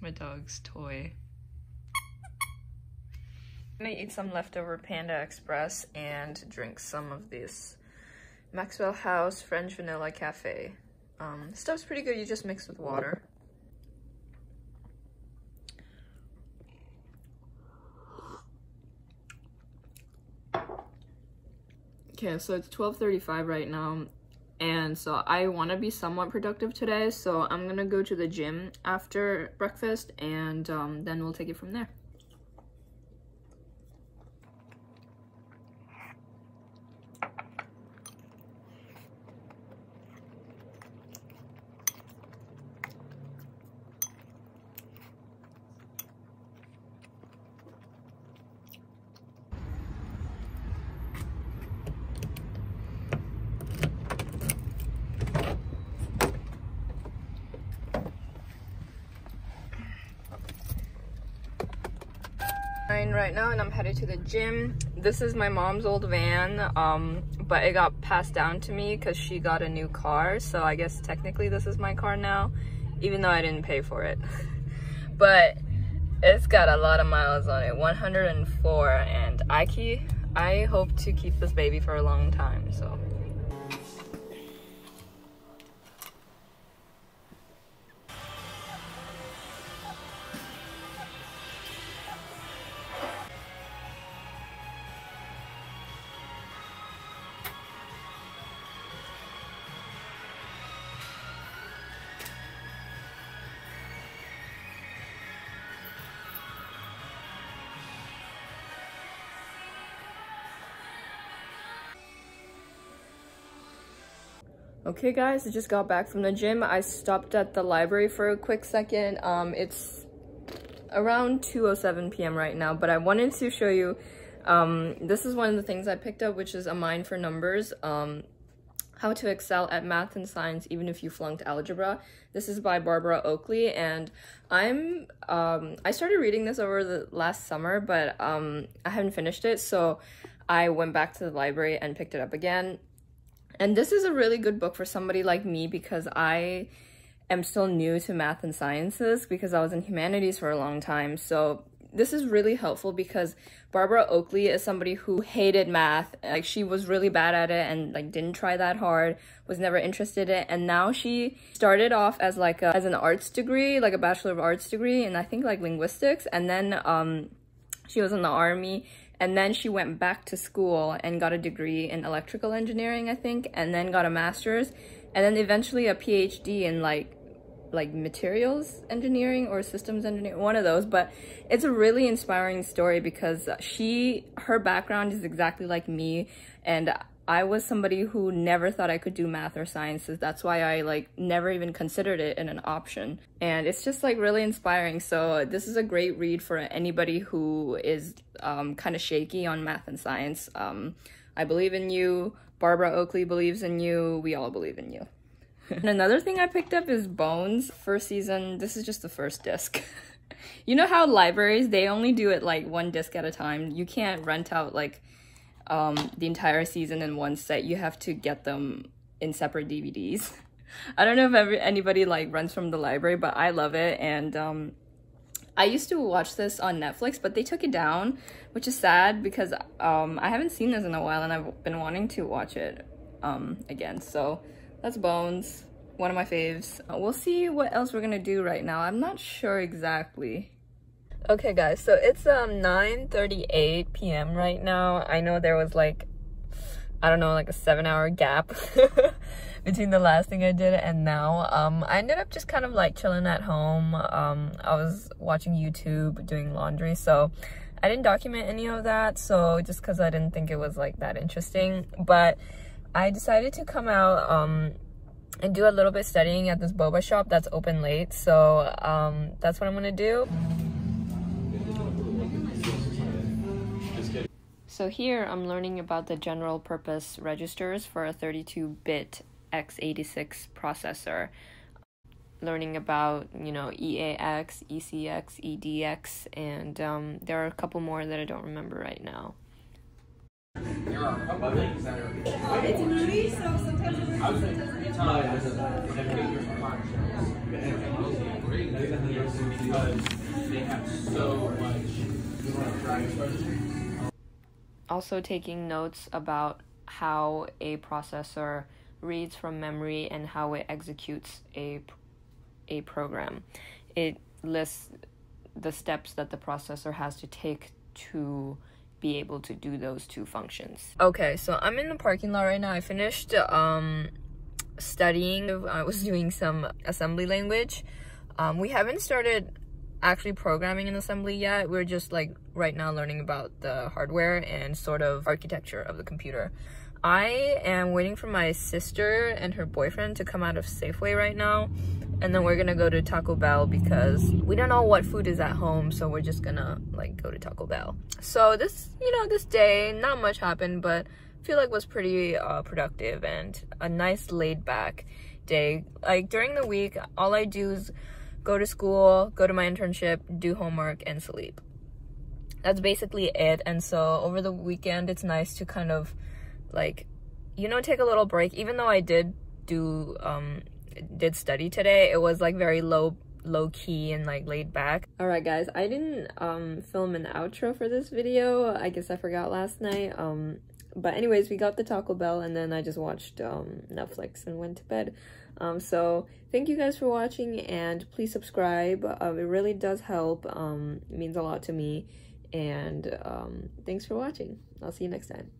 my dog's toy. I'm gonna eat some leftover Panda Express and drink some of this Maxwell House French Vanilla Cafe. Um, stuff's pretty good, you just mix with water. Okay, so it's 12.35 right now, and so I want to be somewhat productive today, so I'm gonna go to the gym after breakfast, and um, then we'll take it from there. Right now and I'm headed to the gym. This is my mom's old van, um, but it got passed down to me because she got a new car. So I guess technically this is my car now, even though I didn't pay for it. but it's got a lot of miles on it, 104, and I keep, I hope to keep this baby for a long time, so. Okay guys, I just got back from the gym. I stopped at the library for a quick second. Um, it's around 2.07 p.m. right now, but I wanted to show you, um, this is one of the things I picked up, which is A Mind for Numbers. Um, how to excel at math and science even if you flunked algebra. This is by Barbara Oakley and I'm um I started reading this over the last summer but um I haven't finished it so I went back to the library and picked it up again and this is a really good book for somebody like me because I am still new to math and sciences because I was in humanities for a long time. So this is really helpful because Barbara Oakley is somebody who hated math. Like she was really bad at it and like didn't try that hard, was never interested in it. And now she started off as like a, as an arts degree, like a bachelor of arts degree and I think like linguistics. And then um, she was in the army and then she went back to school and got a degree in electrical engineering, I think, and then got a master's, and then eventually a PhD in like like materials engineering or systems engineering, one of those. But it's a really inspiring story because she, her background is exactly like me, and I was somebody who never thought I could do math or sciences. That's why I like never even considered it in an option. And it's just like really inspiring. So this is a great read for anybody who is um, kind of shaky on math and science. Um, I believe in you. Barbara Oakley believes in you. We all believe in you. and another thing I picked up is Bones. First season, this is just the first disc. you know how libraries, they only do it like one disc at a time. You can't rent out like um, the entire season in one set. You have to get them in separate DVDs. I don't know if every, anybody like runs from the library, but I love it. And um, I used to watch this on Netflix, but they took it down, which is sad because um, I haven't seen this in a while and I've been wanting to watch it um, again. So that's Bones, one of my faves. We'll see what else we're gonna do right now. I'm not sure exactly. Okay guys, so it's um 9:38 p.m. right now. I know there was like I don't know, like a 7-hour gap between the last thing I did and now. Um I ended up just kind of like chilling at home. Um I was watching YouTube, doing laundry, so I didn't document any of that, so just cuz I didn't think it was like that interesting, but I decided to come out um and do a little bit studying at this boba shop that's open late. So um that's what I'm going to do. So here I'm learning about the general purpose registers for a 32-bit x86 processor. Learning about, you know, EAX, ECX, EDX, and um, there are a couple more that I don't remember right now. There are a things that are. It's a movie, so sometimes I was like, because they have so much. Also taking notes about how a processor reads from memory and how it executes a a program. It lists the steps that the processor has to take to be able to do those two functions. Okay, so I'm in the parking lot right now. I finished um, studying. I was doing some assembly language. Um, we haven't started actually programming in assembly yet. We're just like right now learning about the hardware and sort of architecture of the computer. I am waiting for my sister and her boyfriend to come out of Safeway right now. And then we're gonna go to Taco Bell because we don't know what food is at home. So we're just gonna like go to Taco Bell. So this, you know, this day, not much happened, but I feel like was pretty uh, productive and a nice laid back day. Like during the week, all I do is go to school, go to my internship, do homework, and sleep. That's basically it. And so over the weekend, it's nice to kind of like you know take a little break even though i did do um did study today it was like very low low key and like laid back. All right guys i didn't um film an outro for this video. I guess i forgot last night um but anyways we got the taco bell and then i just watched um netflix and went to bed. Um so thank you guys for watching and please subscribe. Um, it really does help um it means a lot to me and um thanks for watching. I'll see you next time